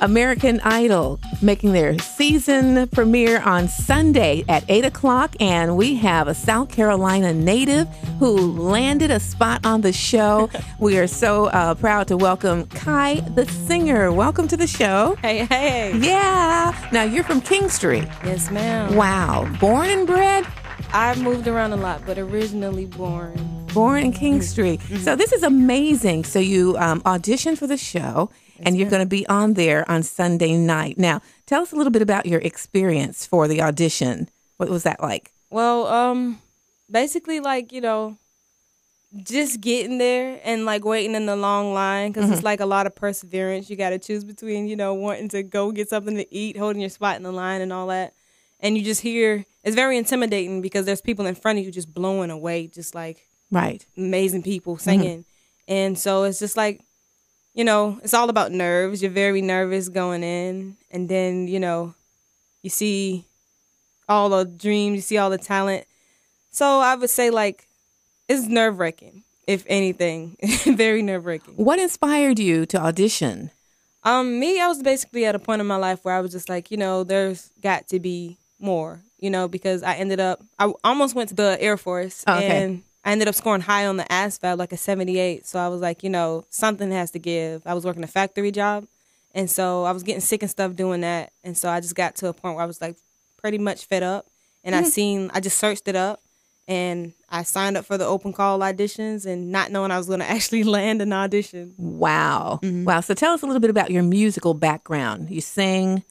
American Idol making their season premiere on Sunday at 8 o'clock. And we have a South Carolina native who landed a spot on the show. we are so uh, proud to welcome Kai the singer. Welcome to the show. Hey, hey. Yeah. Now you're from Kingstree. Yes, ma'am. Wow. Born and bred? I've moved around a lot, but originally born. Born in Kingstree. Mm-hmm. So this is amazing. So you um, auditioned for the show and you're going to be on there on Sunday night. Now, tell us a little bit about your experience for the audition. What was that like? Well, um, basically, like you know, just getting there and like waiting in the long line because it's like a lot of perseverance. You got to choose between you know wanting to go get something to eat, holding your spot in the line, and all that. And you just hear it's very intimidating because there's people in front of you just blowing away, just like Right. amazing people singing. And so it's just like, you know, it's all about nerves. You're very nervous going in. And then, you know, you see all the dreams, you see all the talent. So I would say, like, it's nerve wracking, if anything. very nerve wracking. What inspired you to audition? Um, me, I was basically at a point in my life where I was just like, you know, there's got to be more, you know, because I ended up, I almost went to the Air Force Oh, okay. and I ended up scoring high on the ASVAB, like a 78. So I was like, you know, something has to give. I was working a factory job. And so I was getting sick and stuff doing that. And so I just got to a point where I was like pretty much fed up. And Mm-hmm. I seen, I just searched it up and I signed up for the open call auditions and not knowing I was going to actually land an audition. Wow. Wow. So tell us a little bit about your musical background. You sing.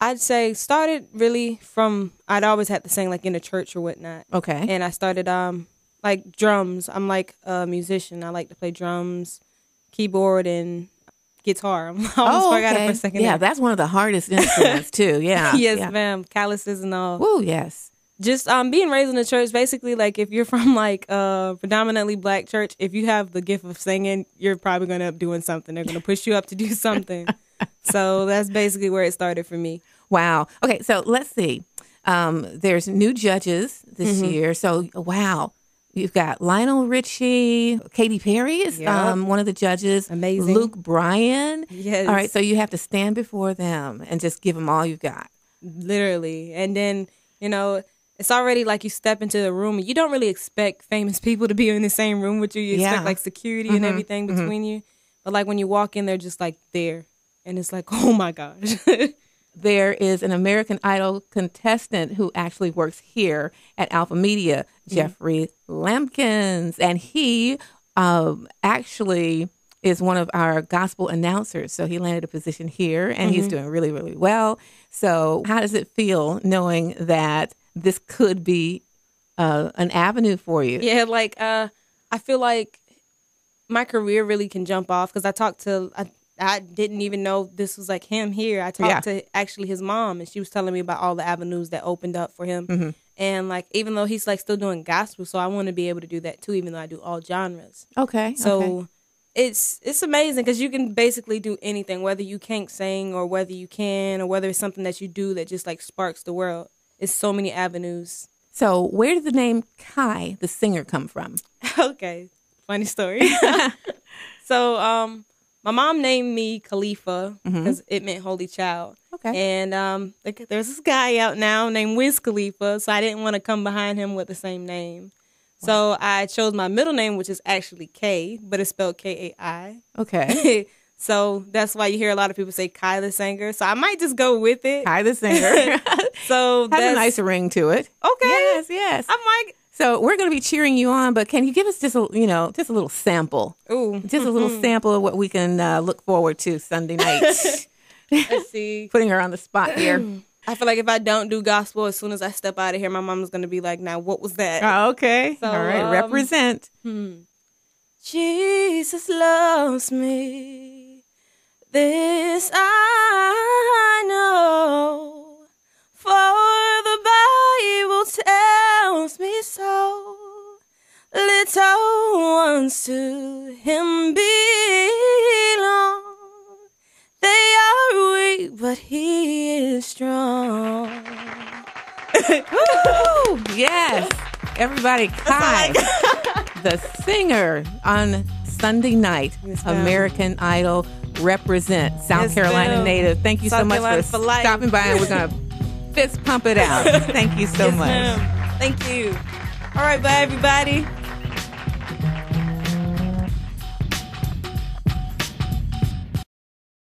I'd say started really from I'd always had to sing like in a church or whatnot, Okay. and I started um like drums. I'm like a musician. I like to play drums, keyboard, and guitar. I almost forgot it for a second. Oh, Yeah, there. that's one of the hardest instruments too. Yeah. yes, yeah. ma'am. Calluses and all. Woo, yes. Just um being raised in the church. Basically, like if you're from like a predominantly black church, if you have the gift of singing, you're probably gonna up doing something. They're gonna push you up to do something. so that's basically where it started for me. Wow. Okay, so let's see. Um, there's new judges this Mm-hmm. year. So wow. You've got Lionel Richie, Katy Perry is Yep. um, one of the judges. Amazing. Luke Bryan. Yes. All right, so you have to stand before them and just give them all you've got. literally and then you know it's already like you step into the room and you don't really expect famous people to be in the same room with you you expect Yeah. like security and everything between you but like when you walk in they're just like there and it's like oh my gosh There is an American Idol contestant who actually works here at Alpha Media, Mm-hmm. Jeffrey Lampkins, and he um, actually is one of our gospel announcers. So he landed a position here, and Mm-hmm. he's doing really, really well. So how does it feel knowing that this could be uh, an avenue for you? yeah like uh i feel like my career really can jump off because i talked to I, I didn't even know this was like him here i talked Yeah. to actually his mom and she was telling me about all the avenues that opened up for him Mm-hmm. and like even though he's like still doing gospel so i want to be able to do that too even though i do all genres Okay. So okay. it's it's amazing because you can basically do anything, whether you can't sing or whether you can, or whether it's something that you do that just like sparks the world. It's so many avenues. So where did the name Kai, the singer, come from? okay, funny story. so um, my mom named me Kalifa because it meant holy child. Okay. And um, there's this guy out now named Wiz Khalifa, so I didn't want to come behind him with the same name. So I chose my middle name, which is actually K, but it's spelled K A I. Okay. so that's why you hear a lot of people say the singer. So I might just go with it. The singer. So Has that's a nice ring to it. Okay. Yes, yes. I'm like, So we're going to be cheering you on, but can you give us just a you know just a little sample, ooh, just a little sample of what we can uh, look forward to Sunday night? let's see. Putting her on the spot here. I feel like if I don't do gospel, as soon as I step out of here, my mom's gonna be like, "Now, what was that?" Oh, okay. So, All right. um, Represent. Jesus loves me. This I ones to Him belong. They are weak, but He is strong. Yes. Everybody, Kai, the singer on Sunday night, Yes. American Idol. represent South Yes, Carolina ma'am. native. Thank you so much Carolina for, for stopping by, and we're gonna fist pump it out. Thank you so Yes, much. ma'am. Thank you. All right, bye, everybody.